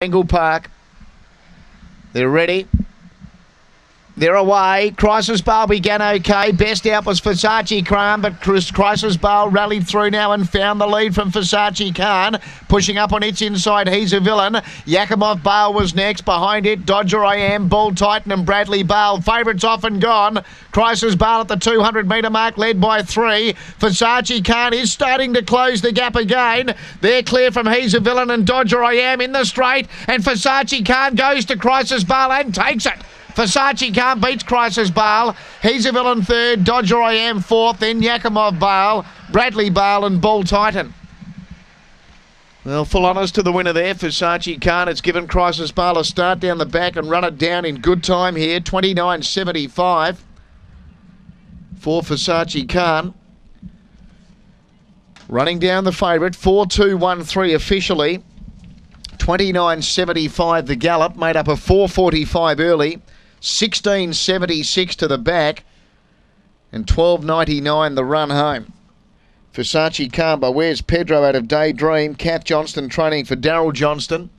Angle Park. They're ready. They're away. Crisis Bale began okay. Best out was Versace Khan, but Crisis Bale rallied through now and found the lead from Versace Khan. Pushing up on its inside, he's a villain. Yakimov Bale was next. Behind it, Dodger I Am, Bull Titan, and Bradley Bale. Favourites off and gone. Crisis Bale at the 200 metre mark, led by three. Versace Khan is starting to close the gap again. They're clear from He's a Villain and Dodger I Am in the straight. And Versace Khan goes to Crisis Bale and takes it. Versace Khan beats Crisis Bale. He's a villain third. Dodger I Am fourth. Then Yakimov Bale, Bradley Bale, and Bull Titan. Well, full honours to the winner there, Versace Khan. It's given Crisis Bale a start down the back and run it down in good time here. 29.75 for Versace Khan. Running down the favourite, 4-2-1-3 officially. 29.75 the gallop, made up of 4.45 early. 1676 to the back and 1299 the run home. Versace Khan by, where's Pedro out of Daydream? Kath Johnston training for Daryl Johnston.